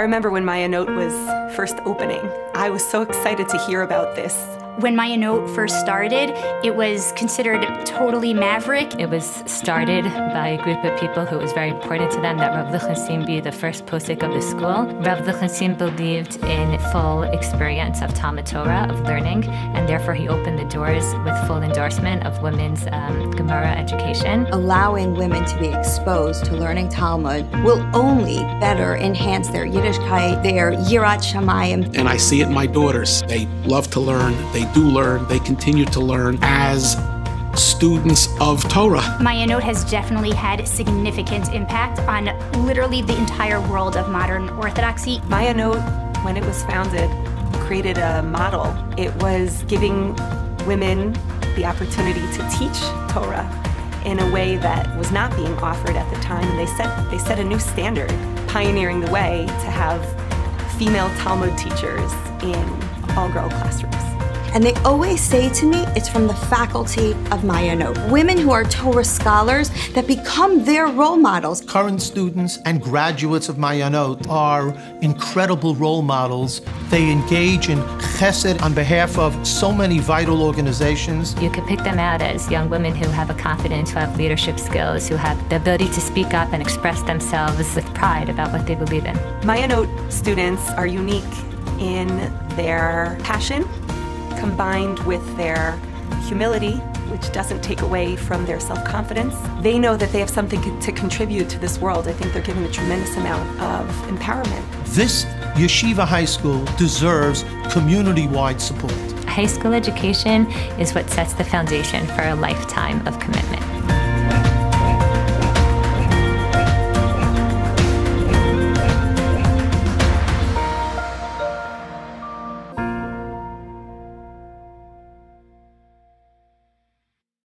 I remember when Maayanot was first opening. I was so excited to hear about this when Maayanot first started, it was considered totally maverick. It was started by a group of people who it was very important to them that Rav Lichtenstein be the first posek of the school. Rav Lichtenstein believed in full experience of Talmud Torah, of learning, and therefore he opened the doors with full endorsement of women's um, Gemara education. Allowing women to be exposed to learning Talmud will only better enhance their Yiddishkeit, their Yirat Shamayim. And I see it in my daughters. They love to learn. They do learn, they continue to learn as students of Torah. Maayanot has definitely had significant impact on literally the entire world of modern Orthodoxy. Maayanot, when it was founded, created a model. It was giving women the opportunity to teach Torah in a way that was not being offered at the time. And they set, they set a new standard, pioneering the way to have female Talmud teachers in all-girl classrooms. And they always say to me, it's from the faculty of Maayanot. Women who are Torah scholars that become their role models. Current students and graduates of Maayanot are incredible role models. They engage in chesed on behalf of so many vital organizations. You could pick them out as young women who have a confidence, who have leadership skills, who have the ability to speak up and express themselves with pride about what they believe in. Maayanot students are unique in their passion combined with their humility, which doesn't take away from their self confidence. They know that they have something to contribute to this world. I think they're given a tremendous amount of empowerment. This Yeshiva High School deserves community wide support. High school education is what sets the foundation for a lifetime of commitment.